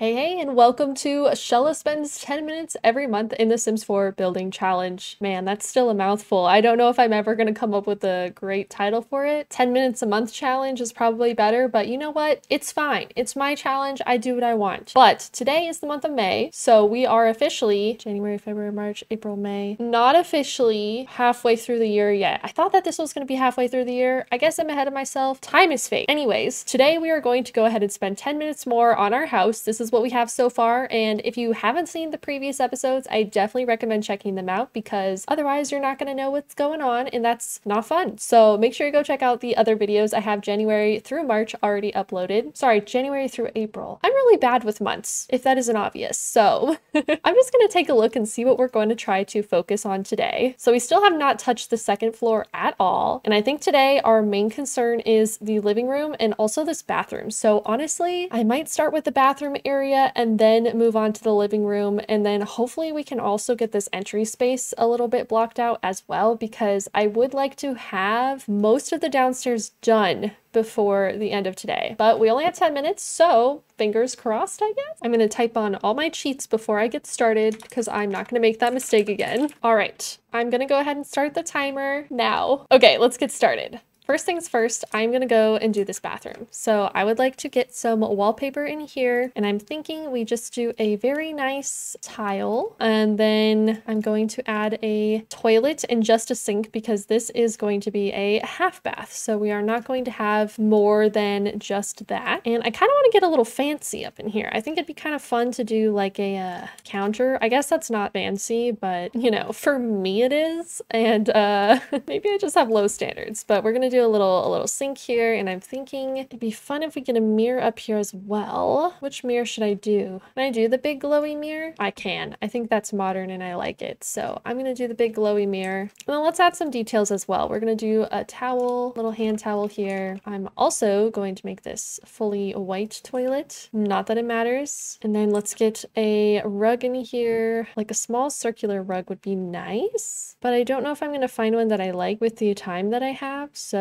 Hey, hey, and welcome to Shella Spends 10 Minutes Every Month in The Sims 4 Building Challenge. Man, that's still a mouthful. I don't know if I'm ever going to come up with a great title for it. 10 Minutes a Month Challenge is probably better, but you know what? It's fine. It's my challenge. I do what I want. But today is the month of May, so we are officially January, February, March, April, May. Not officially halfway through the year yet. I thought that this was going to be halfway through the year. I guess I'm ahead of myself. Time is fake. Anyways, today we are going to go ahead and spend 10 minutes more on our house. This is what we have so far. And if you haven't seen the previous episodes, I definitely recommend checking them out because otherwise you're not going to know what's going on and that's not fun. So make sure you go check out the other videos. I have January through March already uploaded. Sorry, January through April. I'm really bad with months, if that isn't obvious. So I'm just going to take a look and see what we're going to try to focus on today. So we still have not touched the second floor at all. And I think today our main concern is the living room and also this bathroom. So honestly, I might start with the bathroom area and then move on to the living room. And then hopefully we can also get this entry space a little bit blocked out as well, because I would like to have most of the downstairs done before the end of today. But we only have 10 minutes, so fingers crossed, I guess. I'm gonna type on all my cheats before I get started because I'm not gonna make that mistake again. All right, I'm gonna go ahead and start the timer now. Okay, let's get started. First things first, I'm gonna go and do this bathroom. So I would like to get some wallpaper in here and I'm thinking we just do a very nice tile and then I'm going to add a toilet and just a sink because this is going to be a half bath. So we are not going to have more than just that. And I kind of want to get a little fancy up in here. I think it'd be kind of fun to do like a uh, counter. I guess that's not fancy, but you know, for me it is. And uh, maybe I just have low standards, but we're gonna do a little a little sink here and I'm thinking it'd be fun if we get a mirror up here as well. Which mirror should I do? Can I do the big glowy mirror? I can. I think that's modern and I like it. So I'm gonna do the big glowy mirror. And then let's add some details as well. We're gonna do a towel, little hand towel here. I'm also going to make this fully white toilet. Not that it matters. And then let's get a rug in here. Like a small circular rug would be nice, but I don't know if I'm gonna find one that I like with the time that I have. So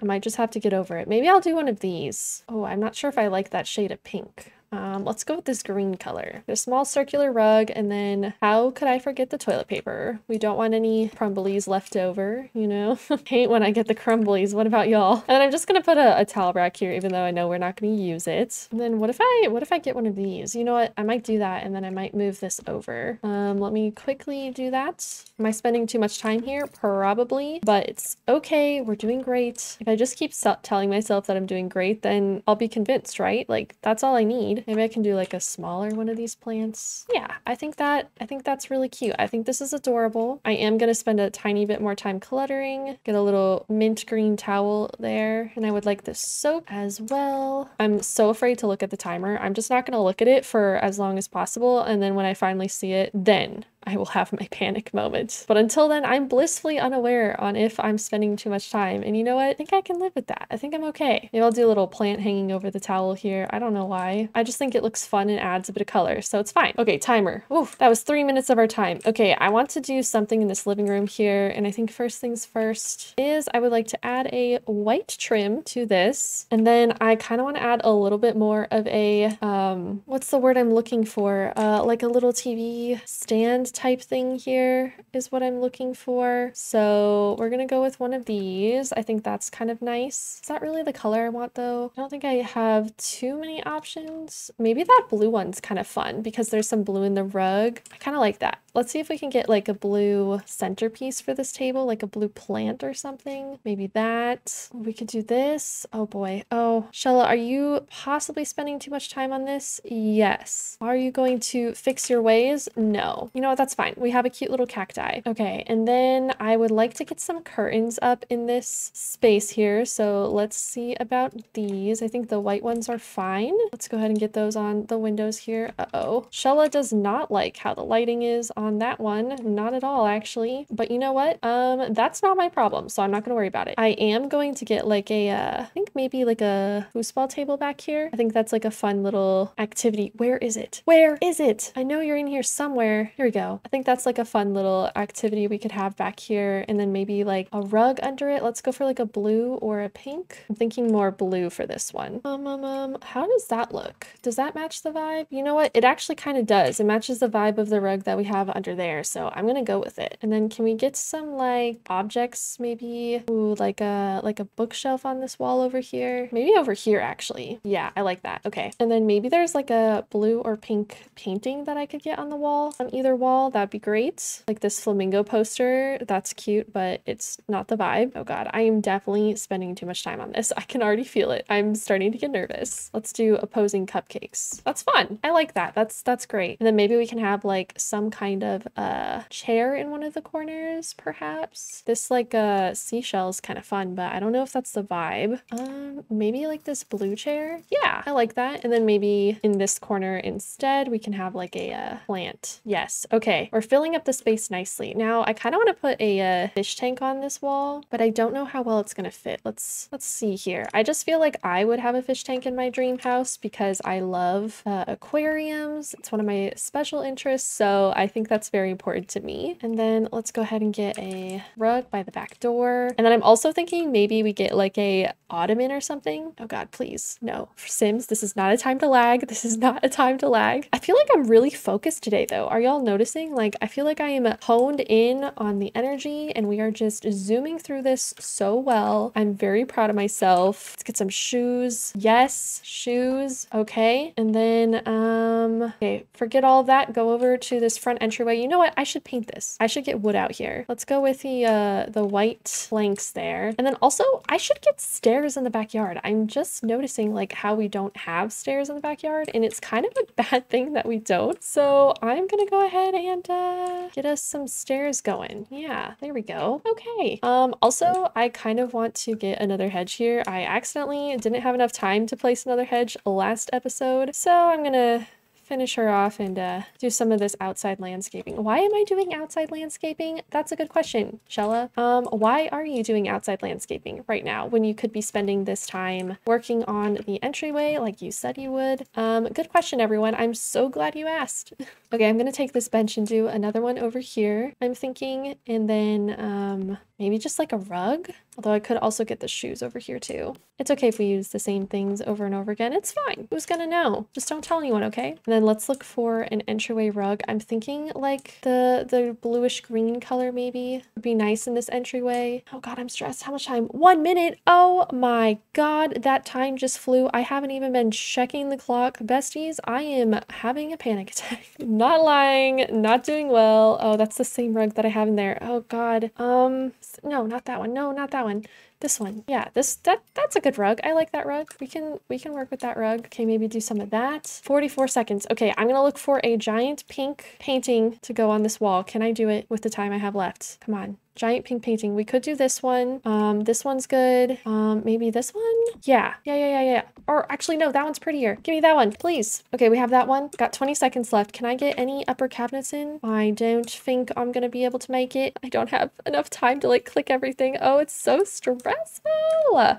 I might just have to get over it. Maybe I'll do one of these. Oh, I'm not sure if I like that shade of pink. Um, let's go with this green color. A small circular rug, and then how could I forget the toilet paper? We don't want any crumblies left over, you know? Hate when I get the crumblies. What about y'all? And I'm just gonna put a, a towel rack here, even though I know we're not gonna use it. And then what if I what if I get one of these? You know what? I might do that, and then I might move this over. Um, let me quickly do that. Am I spending too much time here? Probably, but it's okay. We're doing great. If I just keep telling myself that I'm doing great, then I'll be convinced, right? Like that's all I need. Mm-hmm. Maybe I can do like a smaller one of these plants. Yeah, I think that I think that's really cute. I think this is adorable. I am going to spend a tiny bit more time cluttering. Get a little mint green towel there. And I would like this soap as well. I'm so afraid to look at the timer. I'm just not going to look at it for as long as possible. And then when I finally see it, then I will have my panic moment. But until then, I'm blissfully unaware on if I'm spending too much time. And you know what? I think I can live with that. I think I'm okay. Maybe I'll do a little plant hanging over the towel here. I don't know why. I just think it looks fun and adds a bit of color, so it's fine. Okay, timer. Oof, that was three minutes of our time. Okay, I want to do something in this living room here. And I think first things first is I would like to add a white trim to this. And then I kind of want to add a little bit more of a, um, what's the word I'm looking for? Uh, like a little TV stand type thing here is what I'm looking for. So we're to go with one of these. I think that's kind of nice. Is that really the color I want though? I don't think I have too many options. Maybe that blue one's kind of fun because there's some blue in the rug. I kind of like that. Let's see if we can get like a blue centerpiece for this table, like a blue plant or something. Maybe that. We could do this. Oh boy. Oh, Shella, are you possibly spending too much time on this? Yes. Are you going to fix your ways? No. You know what? That's fine. We have a cute little cacti. Okay. And then I would like to get some curtains up in this space here. So let's see about these. I think the white ones are fine. Let's go ahead and get those on the windows here. Uh-oh. Shella does not like how the lighting is on that one. Not at all, actually. But you know what? Um, that's not my problem, so I'm not going to worry about it. I am going to get like a, uh, I think maybe like a foosball table back here. I think that's like a fun little activity. Where is it? Where is it? I know you're in here somewhere. Here we go. go. I think that's like a fun little activity we could have back here. And then maybe like a rug under it. Let's go for like a blue or a pink. I'm thinking more blue for this one. Um, um, um, how does that look? Does that match the vibe? You know what? It actually kind of does. It matches the vibe of the rug that we have under there. So I'm gonna go with it. And then can we get some like objects maybe? Ooh, like a like a bookshelf on this wall over here. Maybe over here actually. Yeah, I like that. Okay. And then maybe there's like a blue or pink painting that I could get on the wall on either wall. That'd be great. Like this flamingo poster. That's cute, but it's not the vibe. Oh god, I am definitely spending too much time on this. I can already feel it. I'm starting to get nervous. Let's do opposing cupcakes. That's fun. I like that. That's that's great. And then maybe we can have like some kind of a chair in one of the corners, perhaps. This like uh seashell is kind of fun, but I don't know if that's the vibe. Um, maybe like this blue chair. Yeah, I like that. And then maybe in this corner instead, we can have like a uh, plant. Yes. Okay. We're filling up the space nicely. Now I kind of want to put a uh, fish tank on this wall, but I don't know how well it's going to fit. Let's, let's see here. I just feel like I would have a fish tank in my dream house because I love uh, aquariums. It's one of my special interests. So I think that's very important to me. And then let's go ahead and get a rug by the back door. And then I'm also thinking maybe we get like a ottoman or something. Oh God, please. No. For Sims, this is not a time to lag. This is not a time to lag. I feel like I'm really focused today though. Are y'all noticing? Like I feel like I am honed in on the energy and we are just zooming through this so well. I'm very proud of myself. Let's get some shoes. Yes, shoes. Okay. And then, um, okay, forget all that. Go over to this front entryway. You know what? I should paint this. I should get wood out here. Let's go with the, uh, the white planks there. And then also I should get stairs in the backyard. I'm just noticing like how we don't have stairs in the backyard and it's kind of a bad thing that we don't. So I'm gonna go ahead and uh, get us some stairs going. Yeah, there we go. Okay. Um, also, I kind of want to get another hedge here. I accidentally didn't have enough time to place another hedge last episode. So I'm gonna finish her off and uh, do some of this outside landscaping. Why am I doing outside landscaping? That's a good question, Shella. Um, why are you doing outside landscaping right now when you could be spending this time working on the entryway like you said you would? Um, good question, everyone. I'm so glad you asked. okay, I'm gonna take this bench and do another one over here, I'm thinking, and then um, maybe just like a rug? Although I could also get the shoes over here too. It's okay if we use the same things over and over again. It's fine. Who's gonna know? Just don't tell anyone, okay? And then let's look for an entryway rug. I'm thinking like the the bluish green color maybe would be nice in this entryway. Oh god, I'm stressed. How much time? One minute. Oh my god, that time just flew. I haven't even been checking the clock. Besties, I am having a panic attack. not lying, not doing well. Oh, that's the same rug that I have in there. Oh god. Um, no, not that one. No, not that one. This one. Yeah, this that that's a good rug. I like that rug. We can we can work with that rug. Okay, maybe do some of that. 44 seconds. Okay, I'm gonna look for a giant pink painting to go on this wall. Can I do it with the time I have left? Come on giant pink painting. We could do this one. Um, this one's good. Um, maybe this one? Yeah, yeah, yeah, yeah, yeah. Or actually, no, that one's prettier. Give me that one, please. Okay, we have that one. Got 20 seconds left. Can I get any upper cabinets in? I don't think I'm gonna be able to make it. I don't have enough time to like click everything. Oh, it's so stressful.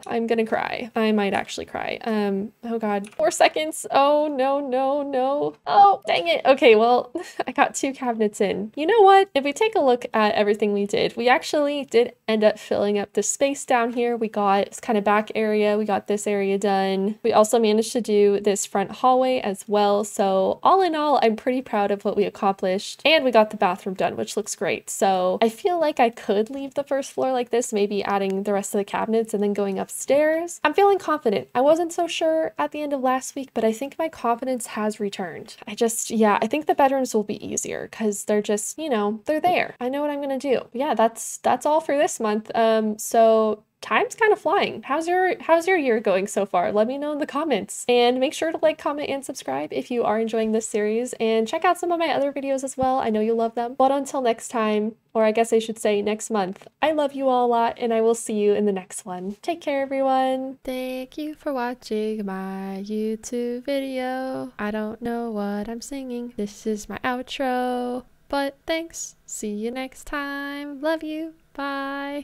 I'm gonna cry. I might actually cry. Um, oh God, four seconds. Oh, no, no, no. Oh, dang it. Okay, well, I got two cabinets in. You know what? If we take a look at everything we did, we actually did end up filling up the space down here. We got this kind of back area. We got this area done. We also managed to do this front hallway as well. So all in all, I'm pretty proud of what we accomplished. And we got the bathroom done, which looks great. So I feel like I could leave the first floor like this, maybe adding the rest of the cabinets and then going upstairs. I'm feeling confident. I wasn't so sure at the end of last week, but I think my confidence has returned. I just, yeah, I think the bedrooms will be easier because they're just, you know, they're there. I know what I'm going to do. Yeah, that's that's that's all for this month. Um, so time's kind of flying. How's your how's your year going so far? Let me know in the comments. And make sure to like, comment, and subscribe if you are enjoying this series. And check out some of my other videos as well. I know you love them. But until next time, or I guess I should say next month, I love you all a lot and I will see you in the next one. Take care, everyone. Thank you for watching my YouTube video. I don't know what I'm singing. This is my outro. But thanks. See you next time. Love you. Bye.